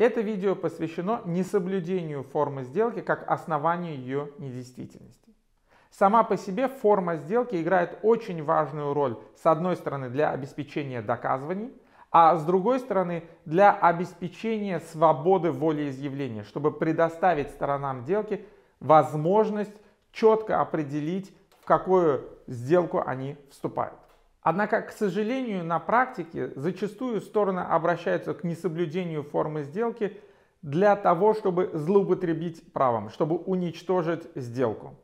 Это видео посвящено несоблюдению формы сделки как основанию ее недействительности. Сама по себе форма сделки играет очень важную роль, с одной стороны, для обеспечения доказываний, а с другой стороны, для обеспечения свободы волеизъявления, чтобы предоставить сторонам сделки возможность четко определить, в какую сделку они вступают. Однако, к сожалению, на практике зачастую стороны обращаются к несоблюдению формы сделки для того, чтобы злоупотребить правом, чтобы уничтожить сделку.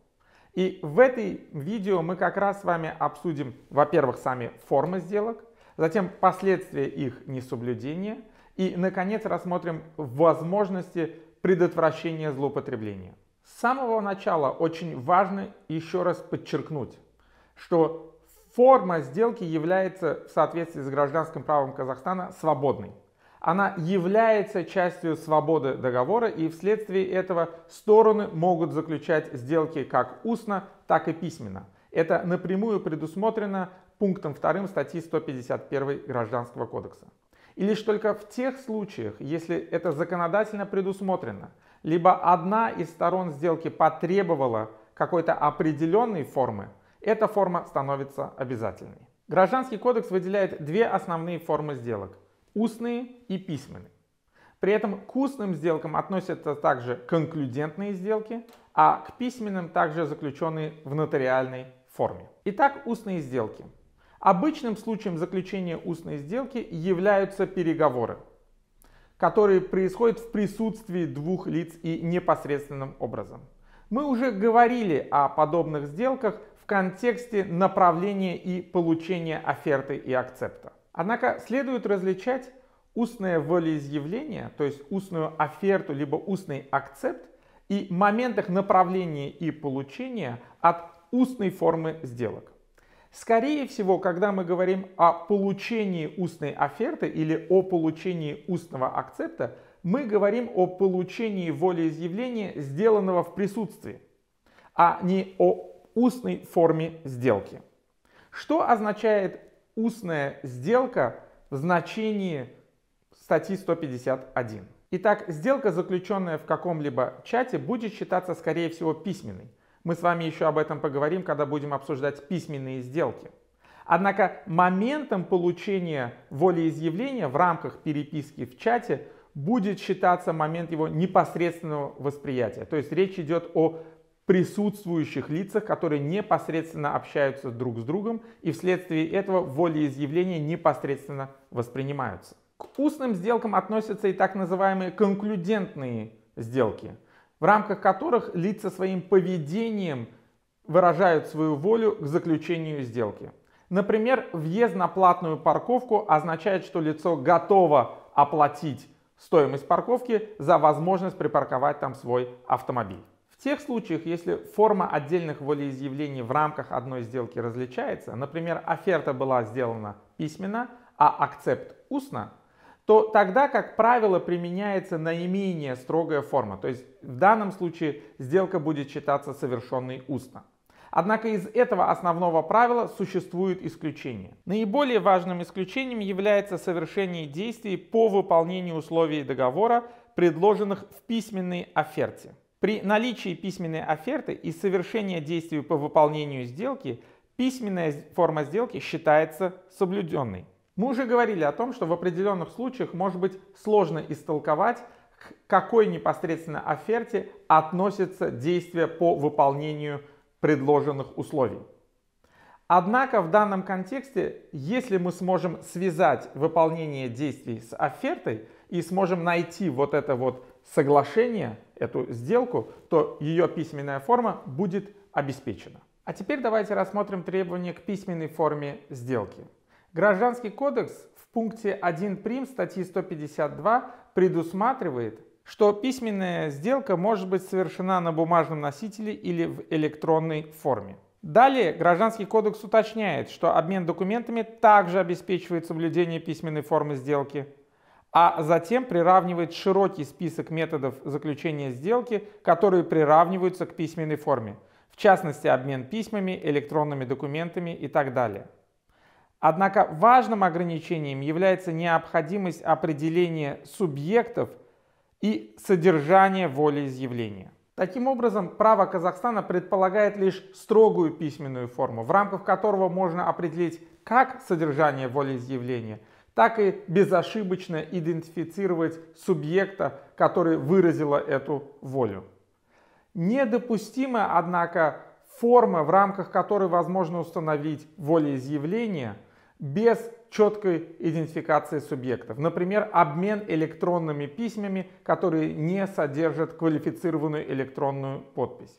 И в этой видео мы как раз с вами обсудим, во-первых, сами формы сделок, затем последствия их несоблюдения и, наконец, рассмотрим возможности предотвращения злоупотребления. С самого начала очень важно еще раз подчеркнуть, что Форма сделки является в соответствии с гражданским правом Казахстана свободной. Она является частью свободы договора и вследствие этого стороны могут заключать сделки как устно, так и письменно. Это напрямую предусмотрено пунктом 2 статьи 151 Гражданского кодекса. И лишь только в тех случаях, если это законодательно предусмотрено, либо одна из сторон сделки потребовала какой-то определенной формы, эта форма становится обязательной. Гражданский кодекс выделяет две основные формы сделок – устные и письменные. При этом к устным сделкам относятся также конклюдентные сделки, а к письменным также заключенные в нотариальной форме. Итак, устные сделки. Обычным случаем заключения устной сделки являются переговоры, которые происходят в присутствии двух лиц и непосредственным образом. Мы уже говорили о подобных сделках в контексте направления и получения оферты и акцепта. Однако следует различать устное волеизъявление, то есть устную оферту либо устный акцепт, и моментах направления и получения от устной формы сделок. Скорее всего, когда мы говорим о получении устной оферты или о получении устного акцепта, мы говорим о получении волеизъявления, сделанного в присутствии, а не о устной форме сделки. Что означает устная сделка в значении статьи 151? Итак, сделка, заключенная в каком-либо чате, будет считаться, скорее всего, письменной. Мы с вами еще об этом поговорим, когда будем обсуждать письменные сделки. Однако моментом получения волеизъявления в рамках переписки в чате будет считаться момент его непосредственного восприятия. То есть речь идет о присутствующих лицах, которые непосредственно общаются друг с другом и вследствие этого волеизъявления непосредственно воспринимаются. К устным сделкам относятся и так называемые конклюдентные сделки, в рамках которых лица своим поведением выражают свою волю к заключению сделки. Например, въезд на платную парковку означает, что лицо готово оплатить стоимость парковки за возможность припарковать там свой автомобиль. В тех случаях, если форма отдельных волеизъявлений в рамках одной сделки различается, например, оферта была сделана письменно, а акцепт устно, то тогда, как правило, применяется наименее строгая форма. То есть в данном случае сделка будет считаться совершенной устно. Однако из этого основного правила существуют исключения. Наиболее важным исключением является совершение действий по выполнению условий договора, предложенных в письменной оферте. При наличии письменной оферты и совершения действий по выполнению сделки, письменная форма сделки считается соблюденной. Мы уже говорили о том, что в определенных случаях может быть сложно истолковать, к какой непосредственно оферте относятся действия по выполнению предложенных условий. Однако в данном контексте, если мы сможем связать выполнение действий с офертой и сможем найти вот это вот соглашение, эту сделку, то ее письменная форма будет обеспечена. А теперь давайте рассмотрим требования к письменной форме сделки. Гражданский кодекс в пункте 1 прим статьи 152 предусматривает, что письменная сделка может быть совершена на бумажном носителе или в электронной форме. Далее Гражданский кодекс уточняет, что обмен документами также обеспечивает соблюдение письменной формы сделки, а затем приравнивает широкий список методов заключения сделки, которые приравниваются к письменной форме, в частности обмен письмами, электронными документами и так далее. Однако важным ограничением является необходимость определения субъектов, и содержание волеизъявления. Таким образом, право Казахстана предполагает лишь строгую письменную форму, в рамках которого можно определить как содержание волеизъявления, так и безошибочно идентифицировать субъекта, который выразила эту волю. Недопустима, однако, форма, в рамках которой возможно установить волеизъявление без четкой идентификации субъектов. Например, обмен электронными письмами, которые не содержат квалифицированную электронную подпись.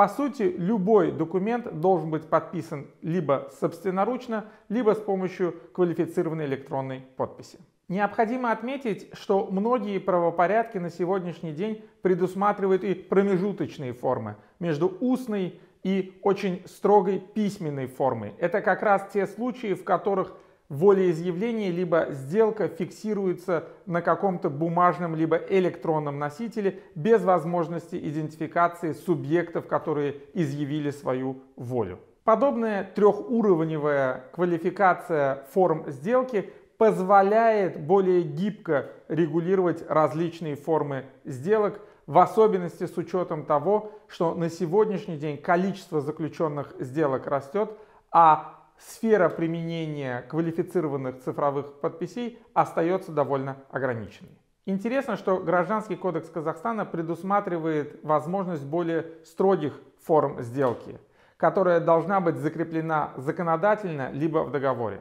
По сути, любой документ должен быть подписан либо собственноручно, либо с помощью квалифицированной электронной подписи. Необходимо отметить, что многие правопорядки на сегодняшний день предусматривают и промежуточные формы между устной и очень строгой письменной формой. Это как раз те случаи, в которых волеизъявление либо сделка фиксируется на каком-то бумажном либо электронном носителе без возможности идентификации субъектов, которые изъявили свою волю. Подобная трехуровневая квалификация форм сделки позволяет более гибко регулировать различные формы сделок, в особенности с учетом того, что на сегодняшний день количество заключенных сделок растет, а сфера применения квалифицированных цифровых подписей остается довольно ограниченной. Интересно, что Гражданский кодекс Казахстана предусматривает возможность более строгих форм сделки, которая должна быть закреплена законодательно либо в договоре.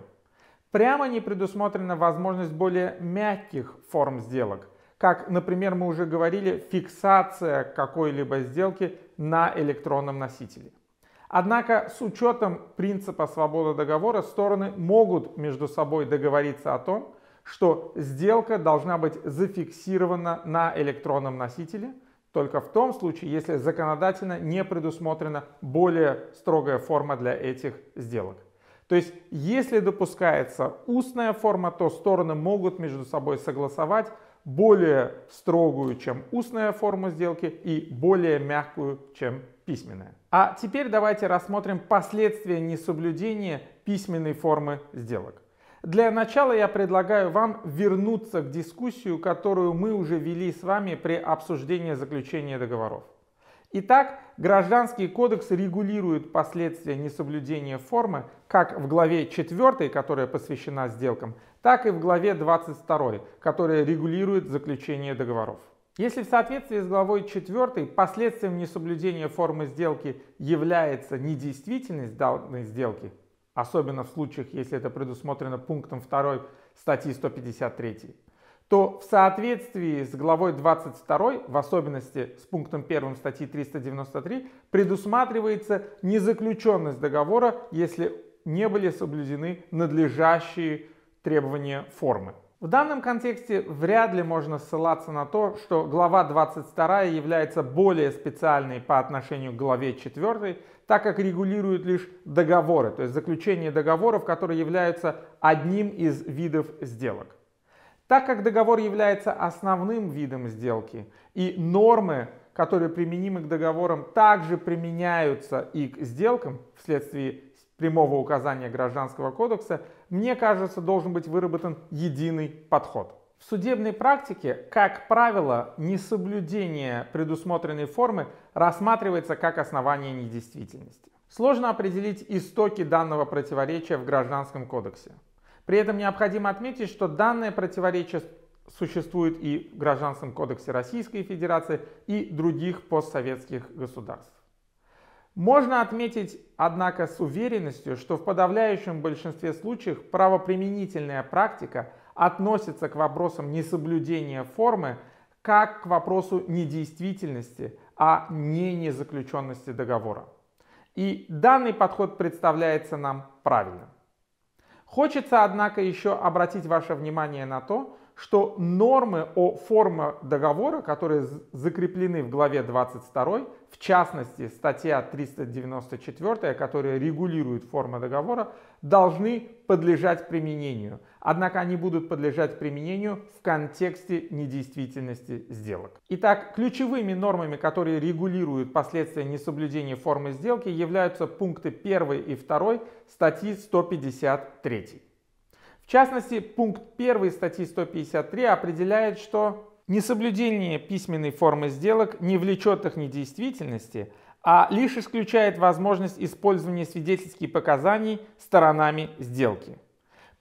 Прямо не предусмотрена возможность более мягких форм сделок, как, например, мы уже говорили, фиксация какой-либо сделки на электронном носителе. Однако с учетом принципа свободы договора стороны могут между собой договориться о том, что сделка должна быть зафиксирована на электронном носителе, только в том случае, если законодательно не предусмотрена более строгая форма для этих сделок. То есть, если допускается устная форма, то стороны могут между собой согласовать более строгую, чем устная форма сделки, и более мягкую, чем письменная. А теперь давайте рассмотрим последствия несоблюдения письменной формы сделок. Для начала я предлагаю вам вернуться к дискуссию, которую мы уже вели с вами при обсуждении заключения договоров. Итак, Гражданский кодекс регулирует последствия несоблюдения формы как в главе 4, которая посвящена сделкам, так и в главе 22, которая регулирует заключение договоров. Если в соответствии с главой 4 последствием несоблюдения формы сделки является недействительность данной сделки, особенно в случаях, если это предусмотрено пунктом 2 статьи 153, то в соответствии с главой 22, в особенности с пунктом 1 статьи 393, предусматривается незаключенность договора, если не были соблюдены надлежащие требования формы. В данном контексте вряд ли можно ссылаться на то, что глава 22 является более специальной по отношению к главе 4, так как регулирует лишь договоры, то есть заключение договоров, которые являются одним из видов сделок. Так как договор является основным видом сделки и нормы, которые применимы к договорам, также применяются и к сделкам вследствие прямого указания Гражданского кодекса, мне кажется, должен быть выработан единый подход. В судебной практике, как правило, несоблюдение предусмотренной формы рассматривается как основание недействительности. Сложно определить истоки данного противоречия в Гражданском кодексе. При этом необходимо отметить, что данное противоречие существует и в Гражданском кодексе Российской Федерации и других постсоветских государств. Можно отметить, однако, с уверенностью, что в подавляющем большинстве случаев правоприменительная практика относится к вопросам несоблюдения формы как к вопросу недействительности, а не незаключенности договора. И данный подход представляется нам правильным. Хочется, однако, еще обратить ваше внимание на то, что нормы о форме договора, которые закреплены в главе 22, в частности статья 394, которая регулирует форму договора, должны подлежать применению. Однако они будут подлежать применению в контексте недействительности сделок. Итак, ключевыми нормами, которые регулируют последствия несоблюдения формы сделки, являются пункты 1 и 2 статьи 153. В частности, пункт 1 статьи 153 определяет, что Несоблюдение письменной формы сделок не влечет их недействительности, а лишь исключает возможность использования свидетельских показаний сторонами сделки.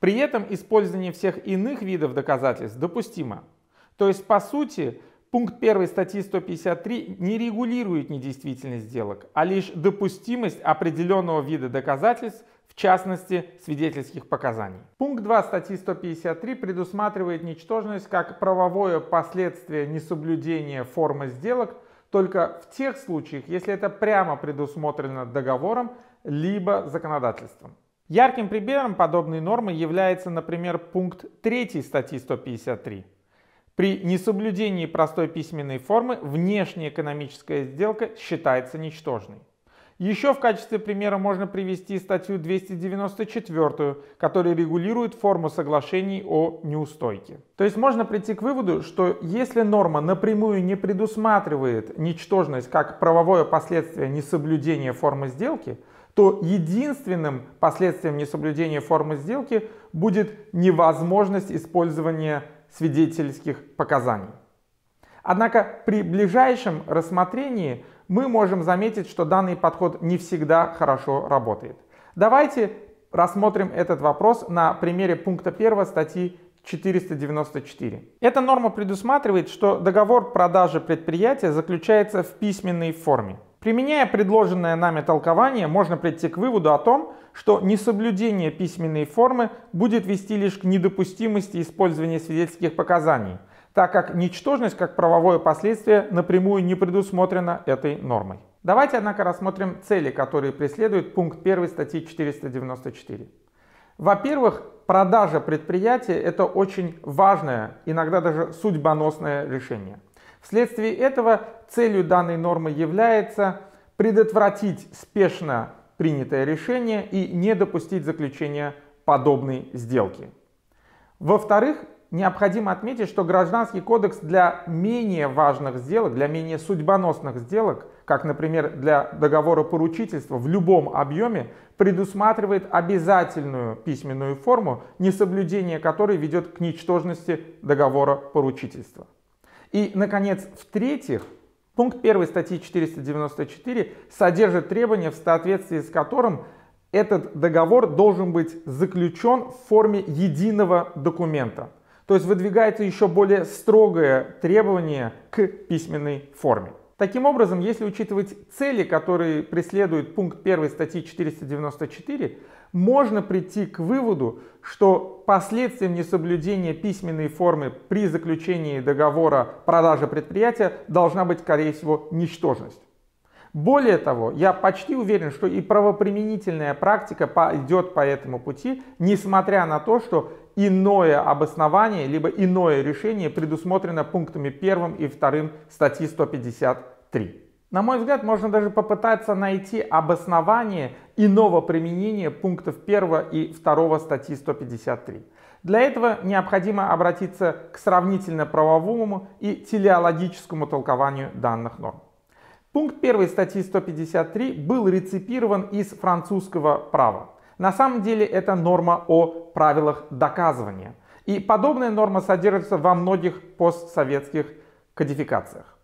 При этом использование всех иных видов доказательств допустимо. То есть, по сути, пункт 1 статьи 153 не регулирует недействительность сделок, а лишь допустимость определенного вида доказательств, частности, свидетельских показаний. Пункт 2 статьи 153 предусматривает ничтожность как правовое последствие несоблюдения формы сделок только в тех случаях, если это прямо предусмотрено договором либо законодательством. Ярким примером подобной нормы является, например, пункт 3 статьи 153. При несоблюдении простой письменной формы внешняя экономическая сделка считается ничтожной. Еще в качестве примера можно привести статью 294, которая регулирует форму соглашений о неустойке. То есть можно прийти к выводу, что если норма напрямую не предусматривает ничтожность как правовое последствие несоблюдения формы сделки, то единственным последствием несоблюдения формы сделки будет невозможность использования свидетельских показаний. Однако при ближайшем рассмотрении мы можем заметить, что данный подход не всегда хорошо работает. Давайте рассмотрим этот вопрос на примере пункта 1 статьи 494. Эта норма предусматривает, что договор продажи предприятия заключается в письменной форме. Применяя предложенное нами толкование, можно прийти к выводу о том, что несоблюдение письменной формы будет вести лишь к недопустимости использования свидетельских показаний, так как ничтожность как правовое последствие напрямую не предусмотрена этой нормой. Давайте, однако, рассмотрим цели, которые преследует пункт 1 статьи 494. Во-первых, продажа предприятия – это очень важное, иногда даже судьбоносное решение – Вследствие этого целью данной нормы является предотвратить спешно принятое решение и не допустить заключения подобной сделки. Во-вторых, необходимо отметить, что Гражданский кодекс для менее важных сделок, для менее судьбоносных сделок, как, например, для договора поручительства в любом объеме, предусматривает обязательную письменную форму, несоблюдение которой ведет к ничтожности договора поручительства. И, наконец, в-третьих, пункт 1 статьи 494 содержит требования, в соответствии с которым этот договор должен быть заключен в форме единого документа. То есть выдвигается еще более строгое требование к письменной форме. Таким образом, если учитывать цели, которые преследует пункт 1 статьи 494, можно прийти к выводу, что последствием несоблюдения письменной формы при заключении договора продажи предприятия должна быть, скорее всего, ничтожность. Более того, я почти уверен, что и правоприменительная практика пойдет по этому пути, несмотря на то, что иное обоснование, либо иное решение предусмотрено пунктами 1 и 2 статьи 153. На мой взгляд, можно даже попытаться найти обоснование иного применения пунктов 1 и 2 статьи 153. Для этого необходимо обратиться к сравнительно-правовому и телеологическому толкованию данных норм. Пункт 1 статьи 153 был реципирован из французского права. На самом деле это норма о правилах доказывания. И подобная норма содержится во многих постсоветских кодификациях.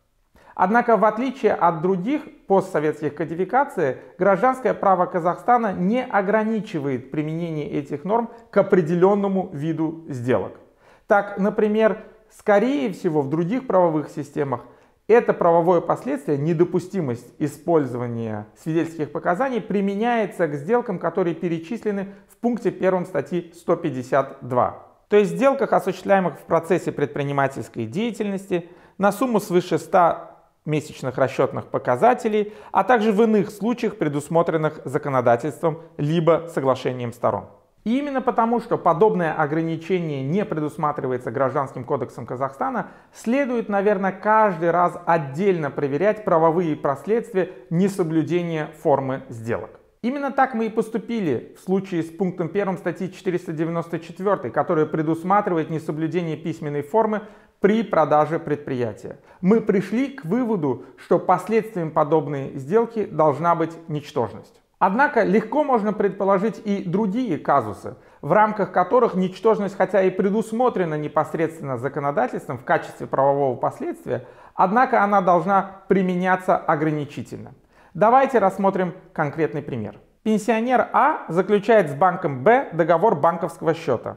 Однако, в отличие от других постсоветских кодификаций, гражданское право Казахстана не ограничивает применение этих норм к определенному виду сделок. Так, например, скорее всего, в других правовых системах это правовое последствие, недопустимость использования свидетельских показаний, применяется к сделкам, которые перечислены в пункте 1 статьи 152. То есть в сделках, осуществляемых в процессе предпринимательской деятельности, на сумму свыше 100 месячных расчетных показателей, а также в иных случаях, предусмотренных законодательством либо соглашением сторон. Именно потому, что подобное ограничение не предусматривается Гражданским кодексом Казахстана, следует, наверное, каждый раз отдельно проверять правовые последствия несоблюдения формы сделок. Именно так мы и поступили в случае с пунктом 1 статьи 494, которая предусматривает несоблюдение письменной формы при продаже предприятия. Мы пришли к выводу, что последствием подобной сделки должна быть ничтожность. Однако легко можно предположить и другие казусы. в рамках которых ничтожность, хотя и предусмотрена непосредственно законодательством в качестве правового последствия, однако она должна применяться ограничительно. Давайте рассмотрим конкретный пример. Пенсионер А заключает с банком Б договор банковского счета.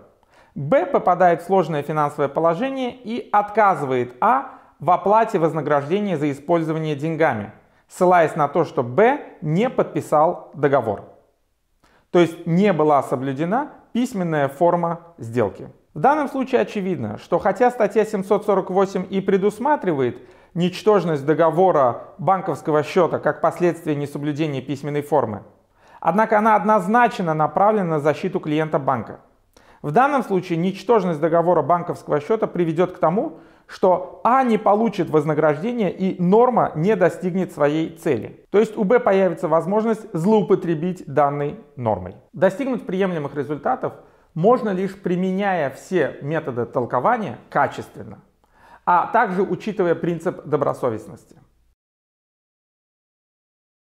Б попадает в сложное финансовое положение и отказывает А в оплате вознаграждения за использование деньгами, ссылаясь на то, что Б не подписал договор. То есть не была соблюдена письменная форма сделки. В данном случае очевидно, что хотя статья 748 и предусматривает ничтожность договора банковского счета как последствие несоблюдения письменной формы, однако она однозначно направлена на защиту клиента банка. В данном случае ничтожность договора банковского счета приведет к тому, что А не получит вознаграждение и норма не достигнет своей цели. То есть у Б появится возможность злоупотребить данной нормой. Достигнуть приемлемых результатов можно лишь применяя все методы толкования качественно, а также учитывая принцип добросовестности.